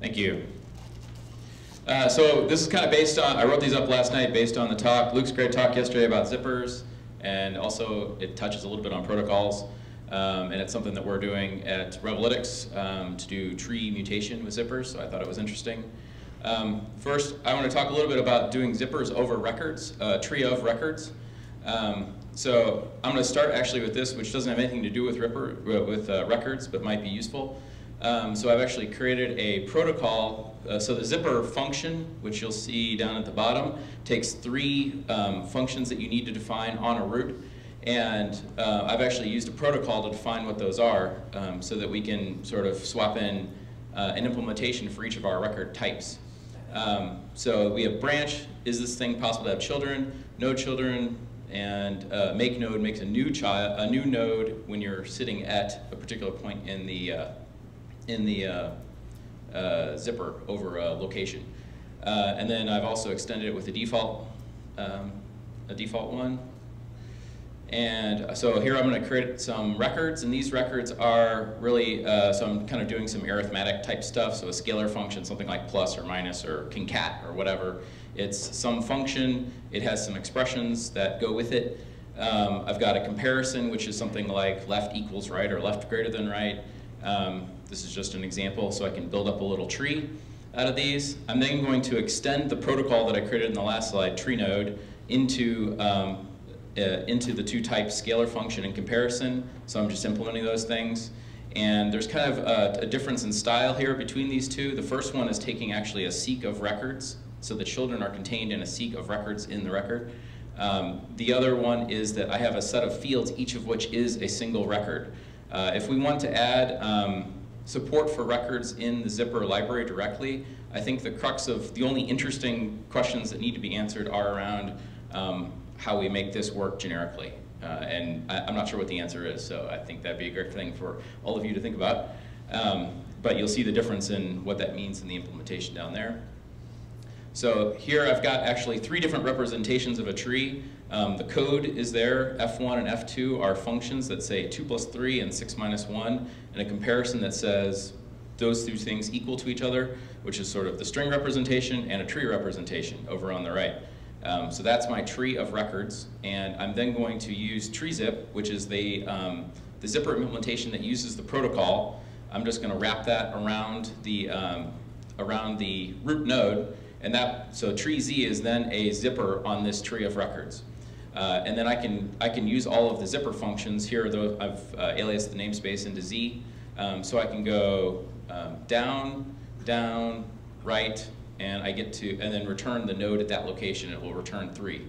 Thank you. Uh, so this is kind of based on, I wrote these up last night based on the talk, Luke's great talk yesterday about zippers, and also it touches a little bit on protocols. Um, and it's something that we're doing at Revelytics um, to do tree mutation with zippers, so I thought it was interesting. Um, first, I want to talk a little bit about doing zippers over records, uh, tree of records. Um, so I'm going to start actually with this, which doesn't have anything to do with, ripper, uh, with uh, records, but might be useful. Um, so I've actually created a protocol. Uh, so the zipper function, which you'll see down at the bottom, takes three um, functions that you need to define on a root. And uh, I've actually used a protocol to define what those are um, so that we can sort of swap in uh, an implementation for each of our record types. Um, so we have branch, is this thing possible to have children? No children, and uh, make node makes a new child, a new node when you're sitting at a particular point in the uh, in the uh, uh, zipper over location. Uh, and then I've also extended it with a default, um, a default one. And so here I'm going to create some records, and these records are really, uh, so I'm kind of doing some arithmetic type stuff, so a scalar function, something like plus or minus or concat or whatever. It's some function, it has some expressions that go with it. Um, I've got a comparison, which is something like left equals right or left greater than right. Um, this is just an example, so I can build up a little tree out of these. I'm then going to extend the protocol that I created in the last slide, tree node, into um, uh, into the two types, scalar function and comparison. So I'm just implementing those things. And there's kind of a, a, difference in style here between these two. The first one is taking actually a seq of records. So the children are contained in a seq of records in the record. Um, the other one is that I have a set of fields, each of which is a single record. Uh, if we want to add um, support for records in the Zipper library directly, I think the crux of the only interesting questions that need to be answered are around um, how we make this work generically. Uh, and I, am not sure what the answer is, so I think that'd be a great thing for all of you to think about. Um, but you'll see the difference in what that means in the implementation down there. So here I've got actually three different representations of a tree. Um, the code is there. F1 and F2 are functions that say 2 plus 3 and 6 minus 1, and a comparison that says those two things equal to each other, which is sort of the string representation and a tree representation over on the right. Um, so that's my tree of records, and I'm then going to use treezip, which is the, um, the zipper implementation that uses the protocol. I'm just going to wrap that around the, um, around the root node, and that, so tree Z is then a zipper on this tree of records. Uh, and then I can, I can use all of the zipper functions. Here though, I've uh, aliased the namespace into Z. Um, so I can go um, down, down, right, and I get to, and then return the node at that location. It will return three.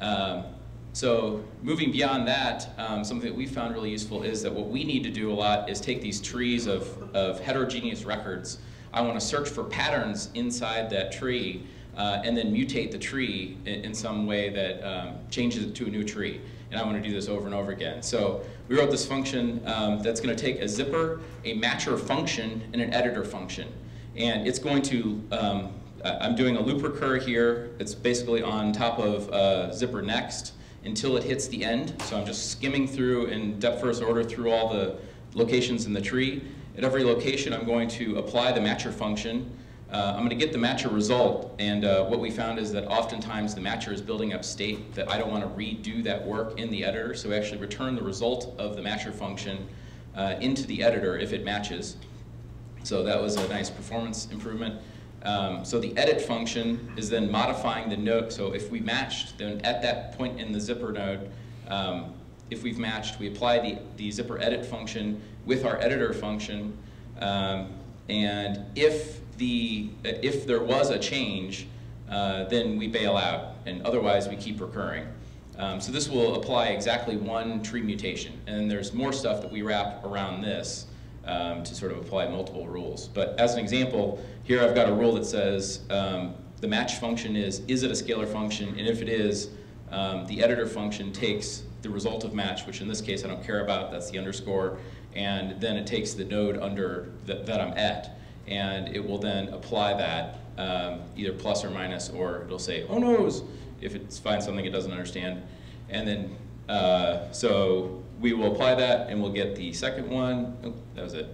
Um, so moving beyond that, um, something that we found really useful is that what we need to do a lot is take these trees of, of heterogeneous records. I want to search for patterns inside that tree uh, and then mutate the tree in, in some way that um, changes it to a new tree. And I want to do this over and over again. So we wrote this function um, that's going to take a zipper, a matcher function, and an editor function. And it's going to, um, I'm doing a loop recur here. It's basically on top of uh, zipper next until it hits the end. So I'm just skimming through in depth first order through all the locations in the tree. At every location, I'm going to apply the matcher function. Uh, I'm going to get the matcher result, and uh, what we found is that oftentimes the matcher is building up state that I don't want to redo that work in the editor, so we actually return the result of the matcher function uh, into the editor if it matches. So that was a nice performance improvement. Um, so the edit function is then modifying the node. So if we matched, then at that point in the zipper node, um, if we've matched, we apply the, the zipper edit function with our editor function. Um, and if, the, if there was a change, uh, then we bail out. And otherwise, we keep recurring. Um, so this will apply exactly one tree mutation. And there's more stuff that we wrap around this um, to sort of apply multiple rules. But as an example, here I've got a rule that says um, the match function is, is it a scalar function? And if it is, um, the editor function takes the result of match, which in this case I don't care about, that's the underscore, and then it takes the node under th that I'm at, and it will then apply that um, either plus or minus, or it'll say, oh no's, if it finds something it doesn't understand. And then, uh, so we will apply that and we'll get the second one. Oh, that was it.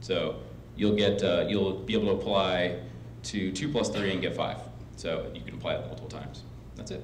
So you'll get uh, you'll be able to apply to two plus three and get five. So you can apply it multiple times. That's it.